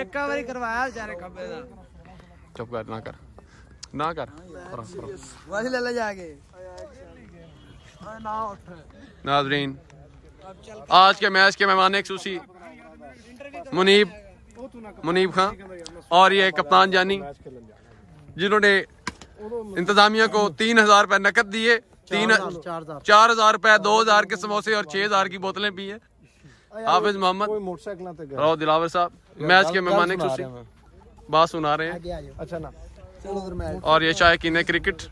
ਇੱਕ ਵਾਰੀ ਕਰਵਾਇਆ ਵਿਚਾਰੇ ਖੱਬੇ ਦਾ चुप कर ना कर ना कर करो, करो। ਵਾਸੀ ਲੈ ਲੈ ਜਾ ਕੇ ਨਾ ਉੱਠ नाजरीन आज के मैच के मेहमान एक सूसी मुनीब मुनीब खान और ये कप्तान जानी जिन्होंने इंतजामिया को तीन हजार रुपए नकद दिए तीन चार हजार रुपए दो हजार के समोसे और छह हजार की बोतलें पी है हाफिज मोहम्मद। राव दिलावर साहब मैच के मेहमान एक सौ बात सुना रहे हैं। अच्छा ना। और ये शायकीन क्रिकेट।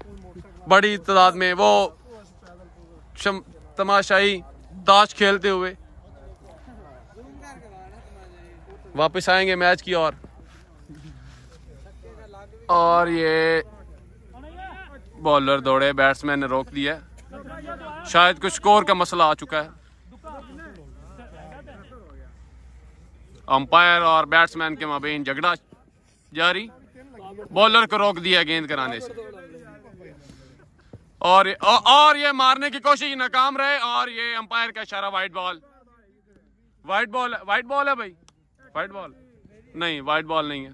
बड़ी तादाद में वो तमाशाई ताश खेलते हुए वापस आएँगे मैच की ओर। और।, और ये बॉलर दौड़े बैट्समैन ने रोक दिया। शायद कुछ स्कोर का मसला आ चुका है। अंपायर और बैट्समैन के माबेन झगड़ा जारी। बॉलर को रोक दिया गेंद कराने से। और और ये मारने की कोशिश नाकाम रहे और ये अंपायर का इशारा wide ball wide ball wide ball है भाई। वाइट बॉल नहीं वाइट बॉल नहीं है।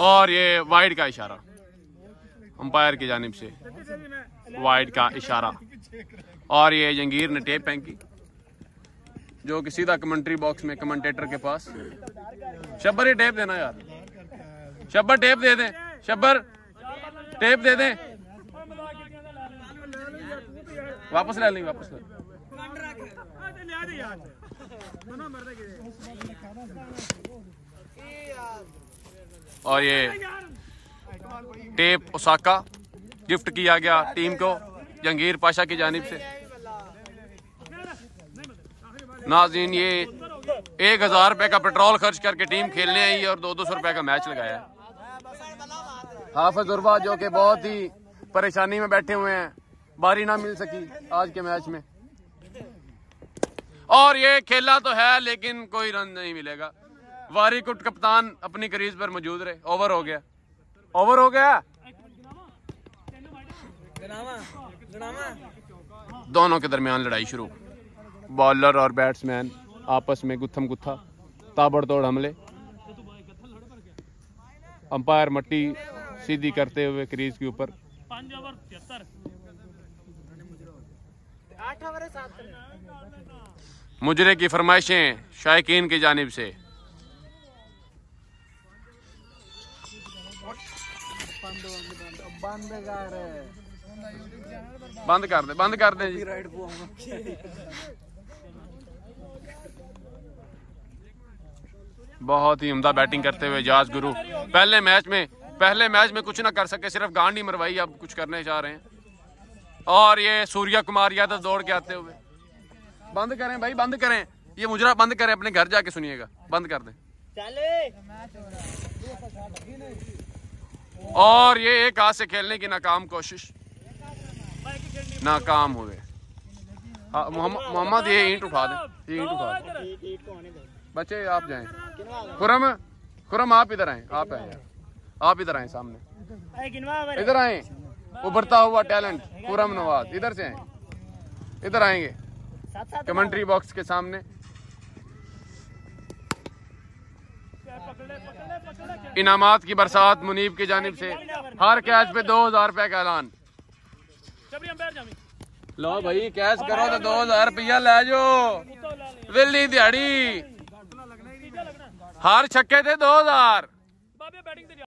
और ये वाइड का इशारा। अंपायर की जानिब से। वाइड का इशारा। और ये जंगीर ने टेप फेंकी। जो कि सीधा कमेंट्री बॉक्स में कमेंटेटर के पास। शब्बर, ये टेप देना यार। शब्बर टेप दे दें। शब्बर टेप दे दें। वापस ले लें वापस और ये टेप ओसाका गिफ्ट किया गया टीम को, जंगीर पाशा की जानिब से। नाजीन ये एक हज़ार रुपए का पेट्रोल खर्च करके टीम खेलने आई और दो दो सौ रुपये का मैच लगाया। हाफिज उर्वा, जो कि बहुत ही परेशानी में बैठे हुए हैं, बारी ना मिल सकी आज के मैच में। और ये खेला तो है, लेकिन कोई रन नहीं मिलेगा। वारी कुट कप्तान अपनी करीज पर मौजूद रहे। ओवर हो गया। ओवर हो गया? दोनों के दरमियान लड़ाई शुरू। बॉलर और बैट्समैन आपस में गुत्थम गुत्था, ताबड़तोड़ हमले। अंपायर मट्टी सीधी करते हुए क्रीज के ऊपर। मुजरे की फरमाइशें शायकीन की जानब से। बंद कर दे, बंद कर दे जी। बहुत ही उम्दा बैटिंग करते हुए जाज गुरु। पहले मैच में पहले मैच में कुछ ना कर सके सिर्फ़ गांड ही मरवाई अब कुछ करने जा रहे हैं। और ये सूर्या कुमार यादव दौड़ के आते हुए। बंद करें भाई बंद करें। ये मुजरा बंद करें अपने घर जाके सुनिएगा। बंद कर दें। और ये एक हाथ से खेलने की नाकाम कोशिश। नाकाम हुए हाँ, मोहम्मद मोहम्मद ये ईंट उठा दें। ये ईंट उठा दें। बच्चे आप जाएँ। खुरम खुरम आप इधर आए आप आए। आप इधर आए सामने। इधर आए। उभरता हुआ टैलेंट खुरम नवाज़। इधर से आए। इधर आएँगे। कमेंट्री बॉक्स के सामने। इनामात की बरसात मुनीब की जानब से। हर कैच पे दो हज़ार रुपए का ऐलान। लो भाई कैश करो तो दो हज़ार रुपया ले जाओ। वेली दिहाड़ी। हर छक्के थे दो हज़ार।